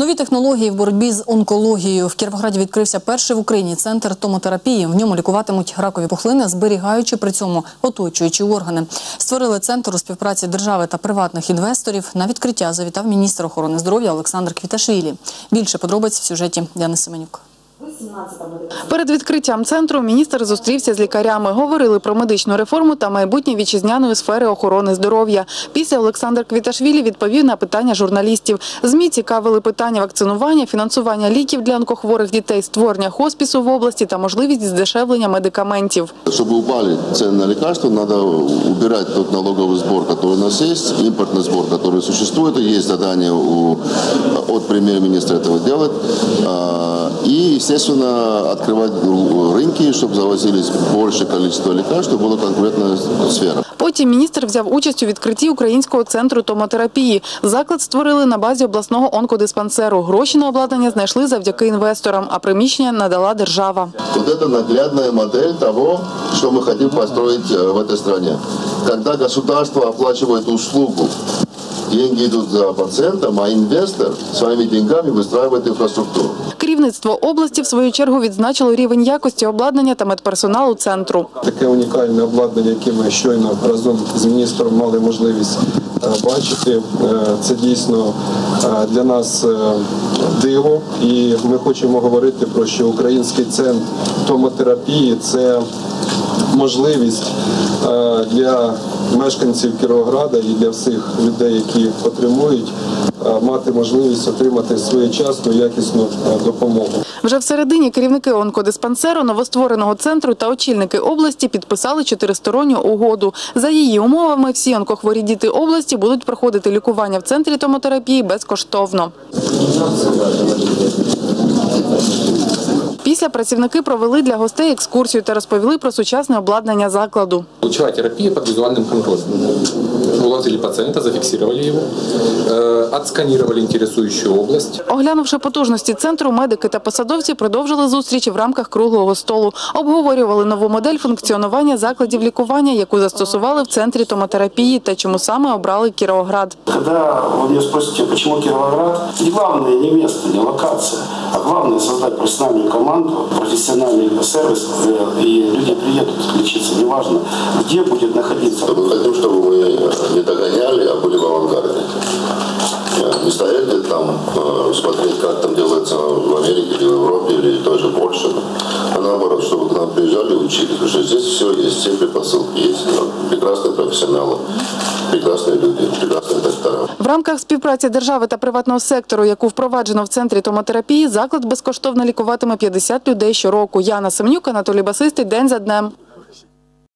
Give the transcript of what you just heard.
Нові технології в боротьбі з онкологією. В Кіровограді відкрився перший в Україні центр томотерапії. В ньому лікуватимуть ракові пухлини, зберігаючи при цьому оточуючі органи. Створили центр у співпраці держави та приватних інвесторів. На відкриття завітав міністр охорони здоров'я Олександр Квіташвілі. Більше подробиць в сюжеті Яни Семенюк. Перед відкриттям центру міністр зустрівся з лікарями, говорили про медичну реформу та майбутнє вітчизняної сфери охорони здоров'я. Після Олександр Квіташвілі відповів на питання журналістів. ЗМІ цікавили питання вакцинування, фінансування ліків для онкохворих дітей, створення хоспісу в області та можливість здешевлення медикаментів. Чтобы упали цены на лекарства, надо убирать тот налоговый сбор, который у нас есть, импортный сбор, который существует. И Есть задание у, от премьер-министра этого делать. А, И, естественно, открывать рынки, чтобы завозились большее количество лекарств, чтобы была конкурентная сфера. Потім міністр взяв участь у відкритті українського центру томотерапії. Заклад створили на базі обласного онкодиспансеру. Гроші на обладнання знайшли завдяки інвесторам, а приміщення надала держава. Вот это наглядная модель того, что мы хотим построить э, в этой стране. Когда государство оплачивает услугу, деньги идут за пациентом, а инвестор своими деньгами выстраивает инфраструктуру. Керівництво області в свою чергу відзначило рівень якості обладнання та медперсоналу центру. Таке унікальне обладнання, яке ми щойно разом з міністром мали можливість е, бачити. Е, Це дійсно е, для нас диво, і ми хочемо говорити про що український центр томотерапії це можливість для мешканців Кіровограда і для всіх людей, які потребують, е, мати можливість отримати своєчасну якісну е, допомогу. Вже всередині керівники онкодиспансеру новоствореного центру та очільники області підписали чотиристоронню угоду. За її умовами всі онкохворі діти області будуть проходити лікування в центрі томотерапії безкоштовно. Після працівники провели для гостей екскурсію та розповіли про сучасне обладнання закладу. Лучевая терапия под визуальным контролем. Уложили пациента, зафиксировали его, э, отсканировали интересующую область. Оглянувши потужності центру, медики та посадовці продовжили зустрічі в рамках круглого столу. Обговорювали нову модель функціонування закладів лікування, яку застосували в центрі томотерапії та чому саме обрали Кіровоград. Когда вы меня спросите, почему Кировоград, не главное не место, не локация, А главное создать профессиональную команду, профессиональный сервис, э, и люди приедут лечиться, неважно, где будет находиться. Мы хотим, чтобы мы не догоняли, а были в авангарде. Э, Не стояли там э, смотреть, как там делается в Америке, или в Европе, или в той же Польше, а наоборот, чтобы к нам приезжали и учились. Потому что здесь все есть, все предпосылки есть. Ну, Прекрасные профессионалы, прекрасные люди, прекрасные доктора. В рамках співпраці держави та приватного сектору, яку впроваджено в центрі томотерапії, заклад безкоштовно лікуватиме 50 людей щороку. Яна Семнюк, Анатолій Басистий. День за днем.